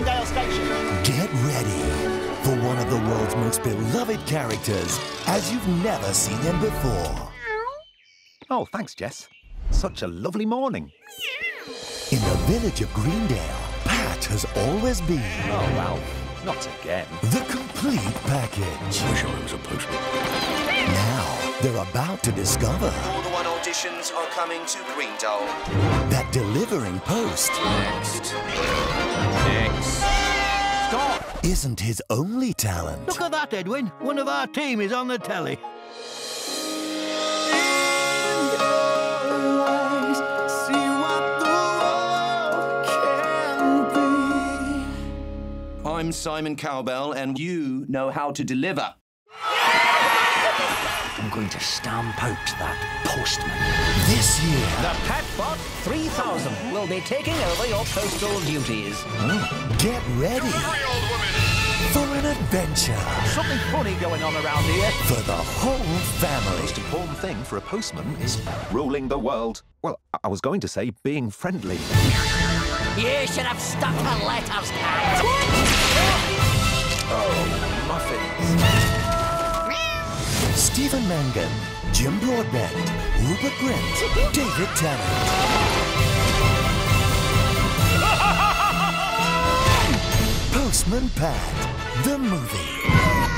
Station. Get ready for one of the world's most beloved characters as you've never seen him before. Oh, thanks, Jess. Such a lovely morning. In the village of Greendale, Pat has always been... Oh, well, not again. The complete package. Wish I was a postman. Now, they're about to discover... All the One auditions are coming to Greendale. That delivering post... Next. Stop! isn't his only talent. Look at that, Edwin. One of our team is on the telly. I'm Simon Cowbell, and you know how to deliver. I'm going to stamp out that postman. This year, The Patbot 3000 will be taking over your postal duties. Hmm. get ready for an adventure Something funny going on around here. for the whole family. Most important thing for a postman is ruling the world. Well, I- I was going to say being friendly. You should have stuck to letters, cat. Oh, muffins. Stephen Mangan, Jim Broadbent, Rupert Grint, David Tennant. Postman Pat, the movie.